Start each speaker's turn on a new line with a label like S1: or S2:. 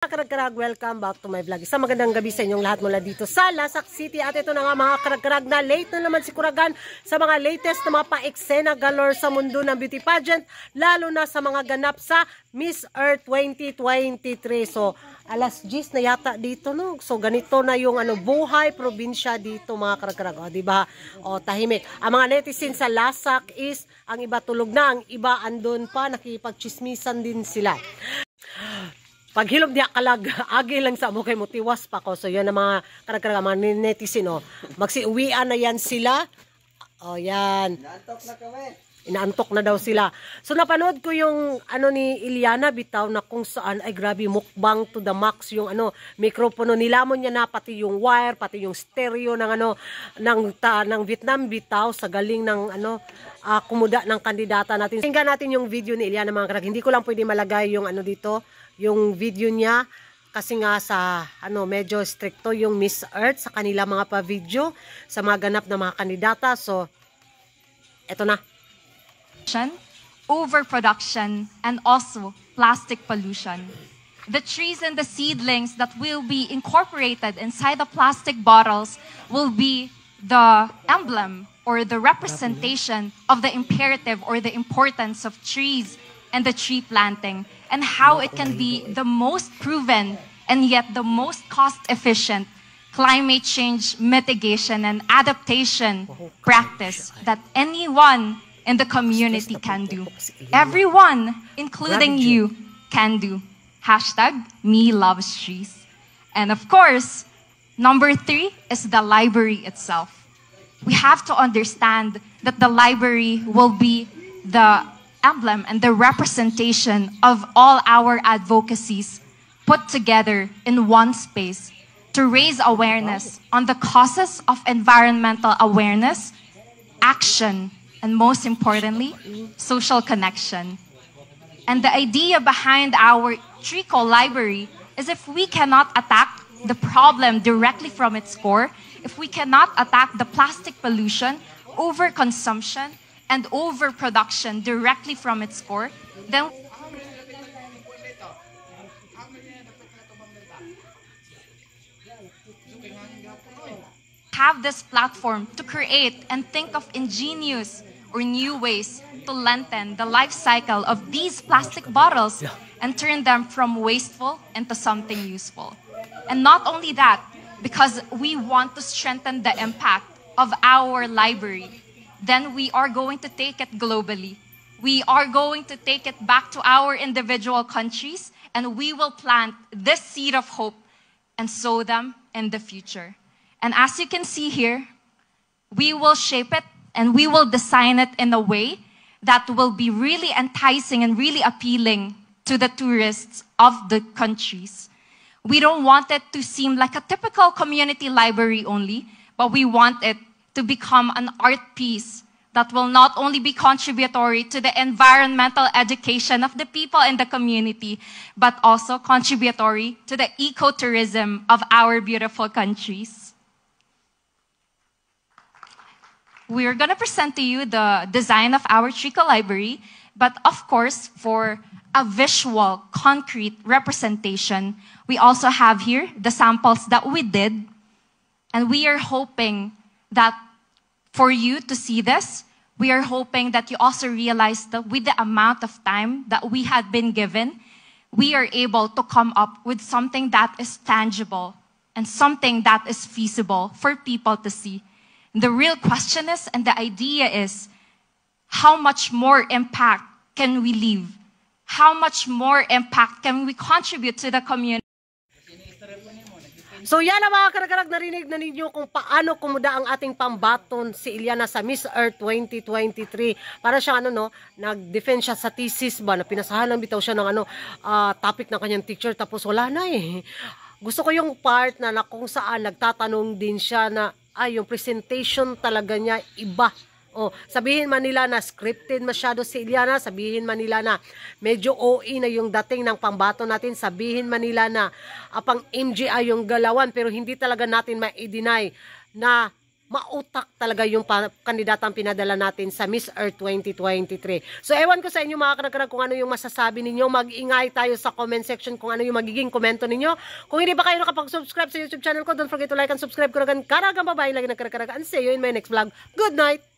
S1: Karag-karag, welcome back to my vlog. Isang magandang gabi sa inyong lahat mula dito sa Lasak City. At ito na nga mga karag-karag na late na naman si Kuragan sa mga latest na mga pa-eksena galore sa mundo ng beauty pageant. Lalo na sa mga ganap sa Miss Earth 2023. So, alas 10 na yata dito no. So, ganito na yung ano, buhay probinsya dito mga karag-karag. O, diba? O, tahimik. Ang mga netizens sa Lasak is, ang iba tulog na, ang iba andun pa, nakipagchismisan din sila. Paghilog niya kalag, agi lang sa mo kay mutiwas pa ko. So yan ang mga karag-karag mga netizen oh. Magsiuwian na yan sila. Oh yan.
S2: Naantok na kami.
S1: Inaantok na daw sila. So napanood ko yung ano ni Iliana bitaw na kung saan ay grabe mukbang to the max yung ano mikropono nilamon niya na pati yung wire pati yung stereo ng ano ng ta, ng Vietnam bitaw sa galing ng ano uh, kumuda ng kandidata natin. Tingnan natin yung video ni Iliana mga karag. Hindi ko lang pwede malagay yung ano dito yung video niya kasi nga sa ano medyo stricto yung Miss Earth sa kanila mga pa-video sa mga ganap na mga kandidata. So eto na.
S3: overproduction, and also plastic pollution. The trees and the seedlings that will be incorporated inside the plastic bottles will be the emblem or the representation of the imperative or the importance of trees and the tree planting and how it can be the most proven and yet the most cost efficient climate change mitigation and adaptation practice that anyone in the community can do. Everyone, including you, can do. Hashtag me loves trees. And of course, number three is the library itself. We have to understand that the library will be the emblem and the representation of all our advocacies put together in one space to raise awareness on the causes of environmental awareness, action, and most importantly, social connection. And the idea behind our Trico library is if we cannot attack the problem directly from its core, if we cannot attack the plastic pollution, overconsumption, and overproduction directly from its core, then have this platform to create and think of ingenious or new ways to lengthen the life cycle of these plastic bottles and turn them from wasteful into something useful. And not only that, because we want to strengthen the impact of our library, then we are going to take it globally. We are going to take it back to our individual countries and we will plant this seed of hope and sow them in the future. And as you can see here, we will shape it and we will design it in a way that will be really enticing and really appealing to the tourists of the countries. We don't want it to seem like a typical community library only, but we want it to become an art piece that will not only be contributory to the environmental education of the people in the community, but also contributory to the ecotourism of our beautiful countries. We're going to present to you the design of our Trico Library, but of course, for a visual, concrete representation, we also have here the samples that we did, and we are hoping that for you to see this, we are hoping that you also realize that with the amount of time that we had been given, we are able to come up with something that is tangible and something that is feasible for people to see. The real question is, and the idea is, how much more impact can we leave? How much more impact can we contribute to the community?
S1: So yan ang mga karagarag narinig na ninyo kung paano kumuda ang ating pambaton si Iliana sa Miss Earth 2023. Para siya ano no, nag-defend siya sa thesis ba na pinasahan lang bitaw siya ng ano uh, topic ng kanyang teacher tapos wala na eh. Gusto ko yung part na, na kung saan nagtatanong din siya na ay yung presentation talaga niya iba Oh, sabihin man nila na scripted masyado si Iliana, sabihin man nila na medyo OE na yung dating ng pambato natin, sabihin man nila na apang MGI yung galawan, pero hindi talaga natin ma-deny na mautak talaga yung pa- kandidatang pinadala natin sa Miss Earth 2023. So, ewan ko sa inyo mga kanagkarag kung ano yung masasabi ninyo. Mag-ingay tayo sa comment section kung ano yung magiging komento ninyo. Kung hindi ba kayo nakapag-subscribe sa YouTube channel ko, don't forget to like and subscribe ko rin. Karagang babae lagi nagkaragkarag. And see you in my next vlog. Good night!